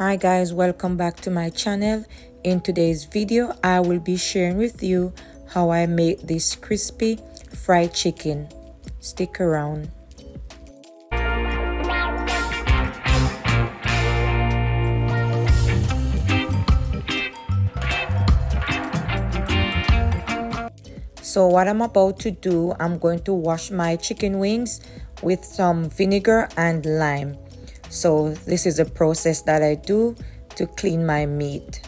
hi guys welcome back to my channel. In today's video i will be sharing with you how i make this crispy fried chicken. Stick around. So what i'm about to do i'm going to wash my chicken wings with some vinegar and lime so this is a process that I do to clean my meat.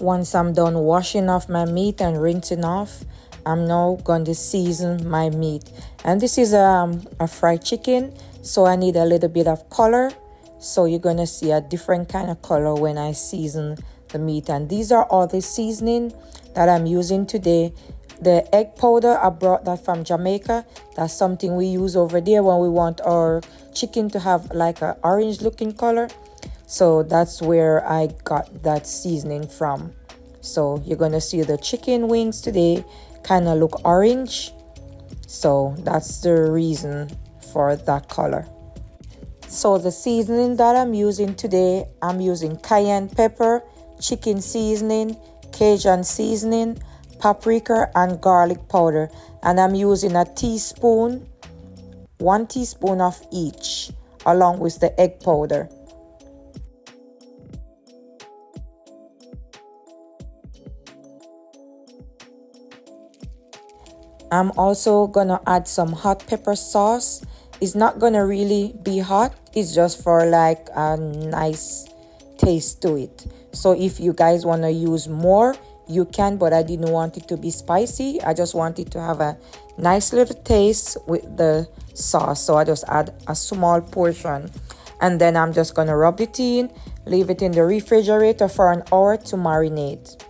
Once I'm done washing off my meat and rinsing off, I'm now going to season my meat. And this is um, a fried chicken, so I need a little bit of color. So you're going to see a different kind of color when I season the meat. And these are all the seasoning that I'm using today. The egg powder, I brought that from Jamaica. That's something we use over there when we want our chicken to have like an orange looking color. So that's where I got that seasoning from. So you're going to see the chicken wings today kind of look orange. So that's the reason for that color. So the seasoning that I'm using today, I'm using cayenne pepper, chicken seasoning, Cajun seasoning, paprika and garlic powder. And I'm using a teaspoon, one teaspoon of each along with the egg powder. I'm also gonna add some hot pepper sauce. It's not gonna really be hot, it's just for like a nice taste to it. So if you guys wanna use more, you can, but I didn't want it to be spicy. I just wanted to have a nice little taste with the sauce. So I just add a small portion. And then I'm just gonna rub it in, leave it in the refrigerator for an hour to marinate.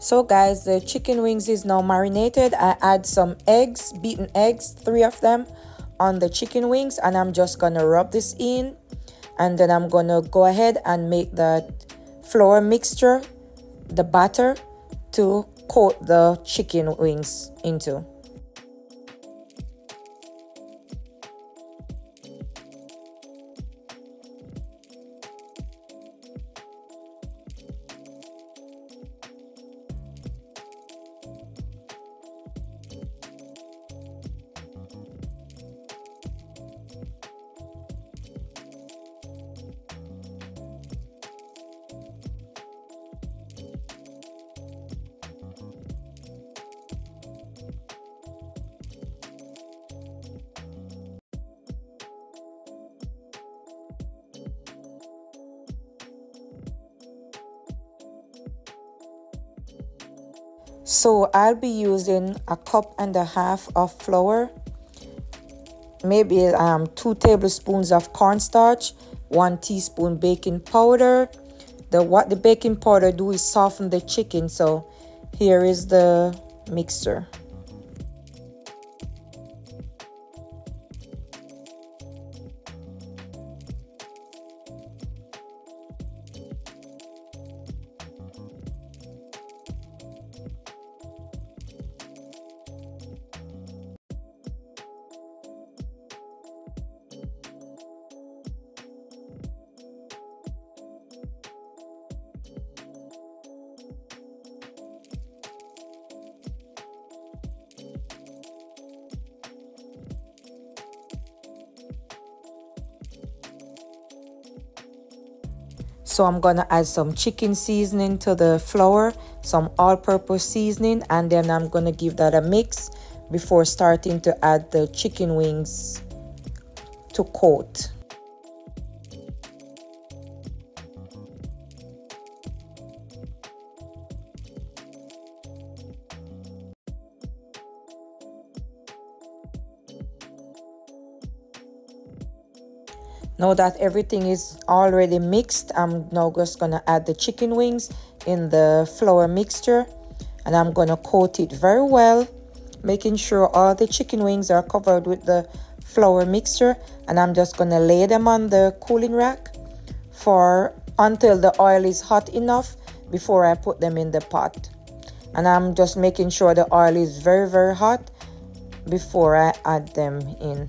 So guys, the chicken wings is now marinated. I add some eggs, beaten eggs, three of them on the chicken wings and I'm just gonna rub this in and then I'm gonna go ahead and make the flour mixture, the batter to coat the chicken wings into. So I'll be using a cup and a half of flour, maybe um, two tablespoons of cornstarch, one teaspoon baking powder. The what the baking powder do is soften the chicken. So here is the mixture. So I'm gonna add some chicken seasoning to the flour some all-purpose seasoning and then I'm gonna give that a mix before starting to add the chicken wings to coat Now that everything is already mixed, I'm now just gonna add the chicken wings in the flour mixture and I'm gonna coat it very well, making sure all the chicken wings are covered with the flour mixture and I'm just gonna lay them on the cooling rack for until the oil is hot enough before I put them in the pot. And I'm just making sure the oil is very, very hot before I add them in.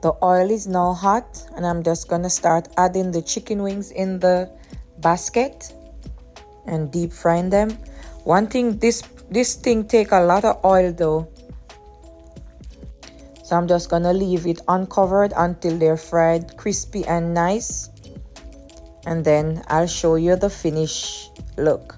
The oil is now hot and I'm just gonna start adding the chicken wings in the basket and deep frying them. One thing, this, this thing take a lot of oil though. So I'm just gonna leave it uncovered until they're fried crispy and nice. And then I'll show you the finish look.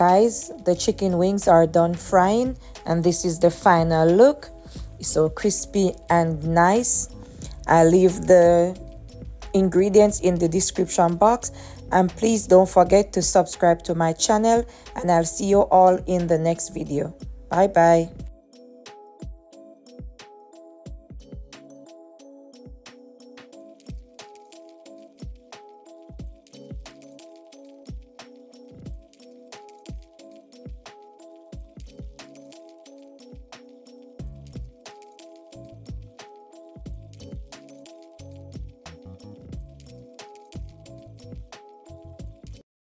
Guys the chicken wings are done frying and this is the final look. So crispy and nice. I leave the ingredients in the description box. And please don't forget to subscribe to my channel and i'll see you all in the next video. Bye bye